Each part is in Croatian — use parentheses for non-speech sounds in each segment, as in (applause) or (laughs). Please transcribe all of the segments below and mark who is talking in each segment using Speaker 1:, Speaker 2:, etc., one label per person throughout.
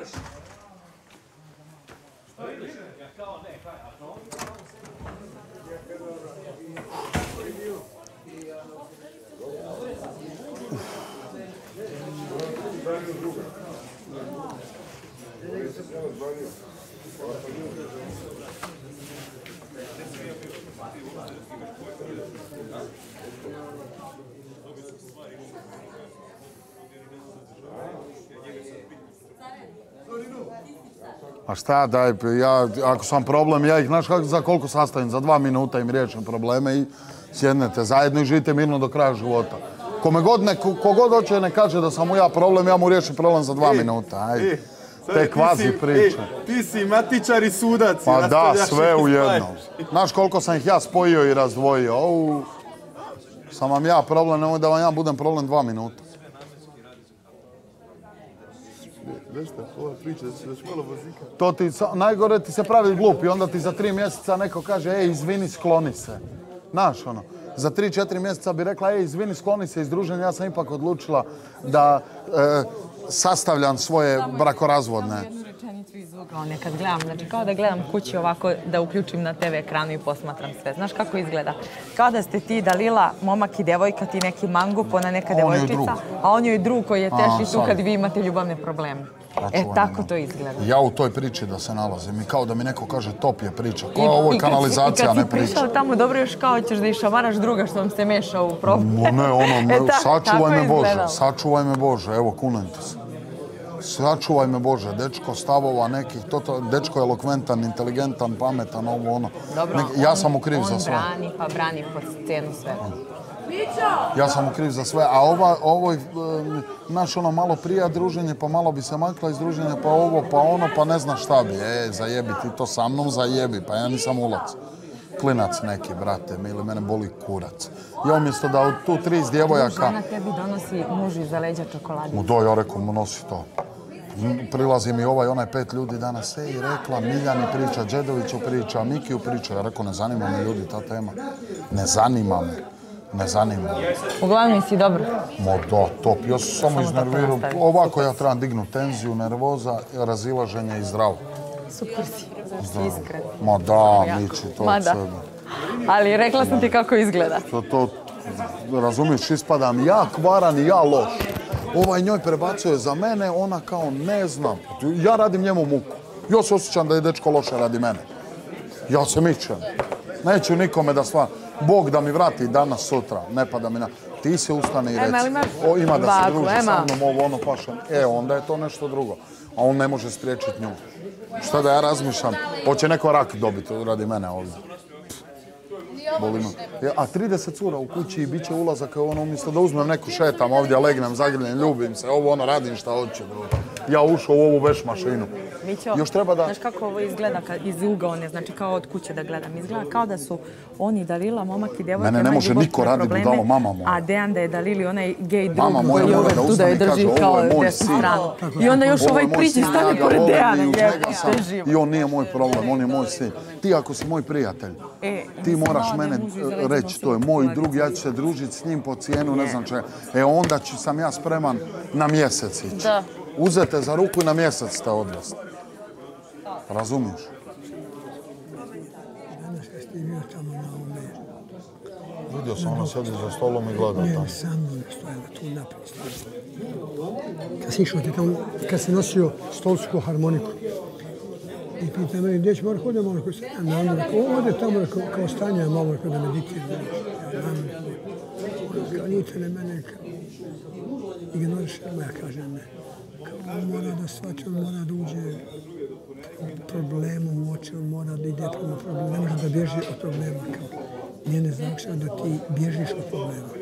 Speaker 1: vrš. Što vidiš? Ja kao ne, kaj, a to Thank you. Šta daj, ja, ako sam problem, ja ih, znaš za koliko sastavim? Za dva minuta im riješim probleme i sjednete zajedno i živite mirno do kraja života. Kome god, ne, ko god hoće ne kaže da sam mu ja problem, ja mu riješim problem za dva minuta. Ajde. Te kvazi priče.
Speaker 2: Ti si matičar i sudac.
Speaker 1: Pa da, sve u jednom. Znaš koliko sam ih ja spojio i razdvojio. Sam vam ja problem, nemoj da vam ja budem problem dva minuta.
Speaker 2: Znaš šta, ova priča da se još malo vozika.
Speaker 1: To ti, najgore ti se pravi glup i onda ti za tri mjeseca neko kaže, ej, izvini, skloni se. Znaš, ono, za tri, četiri mjeseca bi rekla, ej, izvini, skloni se iz druženja, ja sam ipak odlučila da e, sastavljam svoje brakorazvodne.
Speaker 3: Jednu rečenicu iz ugla, nekad gledam, znači kao da gledam kući ovako, da uključim na TV ekranu i posmatram sve. Znaš kako izgleda? Kao da ste ti Dalila, momak i devojka, ti neki mangup, ona neka
Speaker 1: On
Speaker 3: devojčica, a on joj drug koji je teši tu kad vi imate ljubavne probleme. E, tako to izgleda.
Speaker 1: Ja u toj priči da se nalazim i kao da mi neko kaže top je priča. Koja ovo je
Speaker 3: kad si-
Speaker 1: kanalizacija,
Speaker 3: I kad
Speaker 1: ne
Speaker 3: si
Speaker 1: priča.
Speaker 3: prišao tamo, dobro još kao ćeš da išamaraš druga što vam se meša u problem.
Speaker 1: Ne, ono, (laughs)
Speaker 3: E, ta-
Speaker 1: sačuvaj me Bože, sačuvaj me Bože, evo kunem ti se. Sačuvaj me Bože, dečko stavova nekih, to, to, dečko je elokventan, inteligentan, pametan, ovo ono.
Speaker 3: Dobro,
Speaker 1: Nek- ja
Speaker 3: on-
Speaker 1: sam mu kriv
Speaker 3: on
Speaker 1: za sve.
Speaker 3: brani, pa brani pod scenu sve.
Speaker 1: Ja sam mu kriv za sve, a ova, ovo, em, naš ono malo prija druženje, pa malo bi se makla iz druženja, pa ovo, pa ono, pa ne zna šta bi. E, zajebi ti to sa mnom, zajebi, pa ja nisam ulac. Klinac neki, brate, ili mene boli kurac. Ja umjesto da od tu tri iz djevojaka...
Speaker 3: Žena tebi donosi muž iza leđa čokoladicu.
Speaker 1: Mu do, ja rekao mu nosi to. M, Prilazi mi ovaj, onaj pet ljudi danas, ej, rekla, Miljani priča, Đedoviću priča, Mikiju priča. Ja rekao, ne zanima me ljudi ta tema. Ne zanima me. Ne zanima.
Speaker 3: Uglavnom si dobro.
Speaker 1: Mo da, top. Ja sam samo iznervirao. Ovako ja trebam dignuti tenziju, nervoza, razilaženje i zdravo.
Speaker 3: Super si, iskren.
Speaker 1: Ma da. Mići, to
Speaker 3: Ma
Speaker 1: od
Speaker 3: da.
Speaker 1: sebe.
Speaker 3: Ali rekla sam ti kako izgleda.
Speaker 1: To, to, razumiješ, ispadam ja kvaran i ja loš. Ovaj njoj prebacuje za mene, ona kao ne znam. Ja radim njemu muku. Ja se osjećam da je dečko loše radi mene. Ja se mičem. Neću nikome da stvar. Bog da mi vrati danas, sutra. Ne pada mi na... Ti se ustane i reci.
Speaker 3: ali imaš
Speaker 1: O, ima da se druži sa mnom, ovo ono paša. E, onda je to nešto drugo. A on ne može spriječiti nju. Šta da ja razmišljam? Hoće neko rak dobiti radi mene ovdje. Ja, A 30 cura u kući i bit će ulazak, ono, umjesto da uzmem neku šetam ovdje, legnem, zagrljem, ljubim se, ovo ono, radim šta hoću, bro. Ja ušao u ovu veš mašinu.
Speaker 3: Mićo,
Speaker 1: Još treba da...
Speaker 3: Znaš kako ovo izgleda kad, iz ugaone, znači kao od kuće da gledam. Izgleda kao da su oni Dalila, momak i djevojka.
Speaker 1: Mene ne može niko raditi budalo, mama moja.
Speaker 3: A Dejan da je Dalili onaj gej drug
Speaker 1: Mama moja
Speaker 3: koji
Speaker 1: mora
Speaker 3: uvek
Speaker 1: da
Speaker 3: tu da je
Speaker 1: ustane i
Speaker 3: drži
Speaker 1: kaže,
Speaker 3: kao
Speaker 1: ovo je moj
Speaker 3: desnu
Speaker 1: sin.
Speaker 3: stranu. I onda još ovaj priđi stani
Speaker 1: ga
Speaker 3: pored Dejana.
Speaker 1: i on nije moj problem, on je moj sin. Ti ako si moj prijatelj,
Speaker 3: E,
Speaker 1: ti moraš mene
Speaker 3: leđa
Speaker 1: reći, to je moj drug, ja ću se družiti s njim po cijenu, ne znam čega. E onda ću, sam ja spreman na mjesec ići. Uzete za ruku i na mjesec ste odvesti. Razumiješ?
Speaker 4: Na
Speaker 1: Vidio sam ona sjedi za stolom i gleda
Speaker 4: ne,
Speaker 1: tamo.
Speaker 4: sa mnom je stojala tu naprijed. Kad si išao ti tamo, kad si nosio stolsku harmoniku, i pita mene, gdje će morat hoditi malo, koji se ja namno, rekao, ode tamo, rekao, kao stanja malo, rekao da me diktira, ja namno, ono, kao nije ne mene, kao, ignoriš, ja kažem ne. Mora da shvati, on mora da uđe problemu u oči, on mora da ide prema problemu, ne može da bježi od problema, nije ne znači da ti bježiš od problema.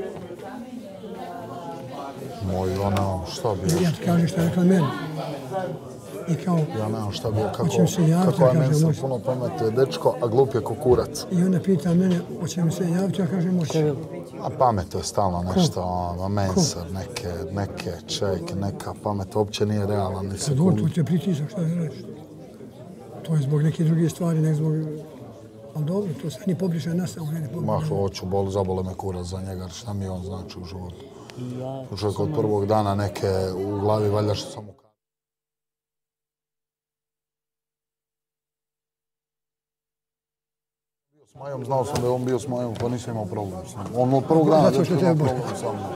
Speaker 1: Moj, ona, šta bi
Speaker 4: Ja ti kažem šta je rekla meni. I kao,
Speaker 1: Ja nemam šta bi, kako,
Speaker 4: se javiti,
Speaker 1: kako ja meni sam puno pametuje dečko, a glup je kukurac.
Speaker 4: i ona pita mene, hoće mi se javiti, ja kažem, može.
Speaker 1: A pametuje stalno nešto, ono, menser, neke, neke, ček, neka pamet, uopće nije realan ni
Speaker 4: Sad
Speaker 1: sekundu.
Speaker 4: to će pritisak, šta da reći. To je zbog neke druge stvari, ne zbog... Ali dobro, to se ni pobriše nas, ne pobriše.
Speaker 1: Ma, hoću, bol, zabole me kurac za njega, šta mi on znači u životu. Čovjek od prvog dana neke u glavi valjda što sam Majom, znao sam da je on bio s Majom, pa nisam imao problem s njim. On od prvog dana,
Speaker 4: znači,
Speaker 1: imao problem sa mnom.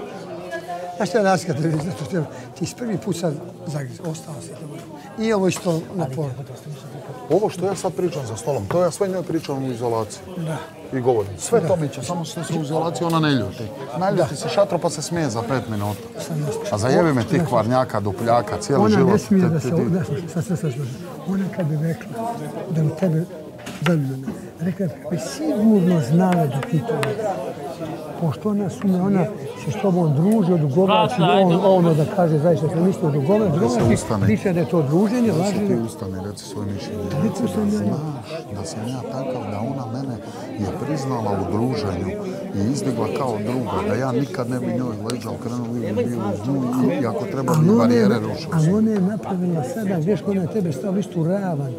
Speaker 4: Znaš šta je razlika televizija? Zato što ti si prvi put sad zagriz, ostao si tamo. I ovo isto na pola.
Speaker 1: Ovo što ja sad pričam za stolom, to ja sve njoj pričam u izolaciji.
Speaker 4: Da.
Speaker 1: I govorim, sve to mi će, samo što se u izolaciji ona ne ljuti. Naljuti se šatro pa se smije za pet minuta. A zajebi me tih kvarnjaka, dupljaka, cijeli
Speaker 4: Ona
Speaker 1: život.
Speaker 4: ne smije
Speaker 1: te-
Speaker 4: da
Speaker 1: te-
Speaker 4: se... slušaj, sad, sad, sad. Ona kad bi rekla da u tebe zaljubljena, rekla bi sigurno znala da ti to ne. Pošto ona sume, ona se s tobom druži, odugovlači, on, ono da kaže zaista se misli odugovlači, drugači,
Speaker 1: ustane.
Speaker 4: priča da je to druženje,
Speaker 1: Da se
Speaker 4: laži.
Speaker 1: ti ustani, reci svoje mišljenje.
Speaker 4: Sam ja.
Speaker 1: Znaš da sam ja takav da ona mene je priznala u druženju i izdigla kao druga, da ja nikad ne bi njoj leđa okrenuo ili bio uz nju i ako treba bi
Speaker 4: ona,
Speaker 1: barijere
Speaker 4: je,
Speaker 1: rušio.
Speaker 4: ali ona je napravila sada, greško, ona je tebe stavila istu ravan.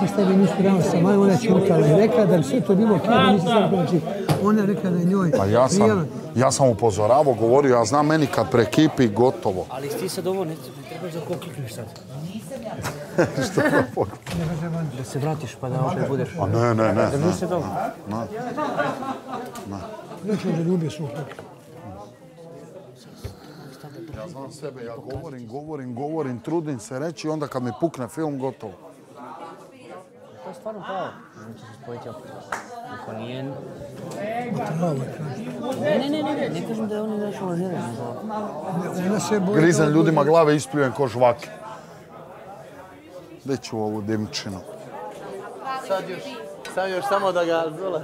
Speaker 4: Ti stavi nisu ravan sa Majom, ona je čutala i rekla da bi sve to bilo kada nisi sam znači, ona je rekla da je njoj
Speaker 1: Pa ja
Speaker 4: prijela.
Speaker 1: sam, ja sam upozoravao, govorio, ja znam meni kad prekipi, gotovo.
Speaker 5: Ali ti sad ovo ne, ne trebaš da koklikneš sad. (laughs) Da se vratiš pa da opet budeš.
Speaker 1: A ne, ne, ne.
Speaker 5: Drži se dobro.
Speaker 4: Znači da ljubio suprug.
Speaker 1: Ja znam sebe, ja govorim, govorim, govorim, trudim se reći, onda kad mi pukne film, gotovo.
Speaker 5: To je stvarno pravo. Neće se spojiti opet. Ako nije... Ne, ne, ne, ne, kažem da je oni
Speaker 4: boji...
Speaker 1: Grizem
Speaker 4: kao-
Speaker 1: ljudima glave, ispljujem ko žvake. Gdje ću ovu dimčinu?
Speaker 6: Sad još, sad još samo da ga zule.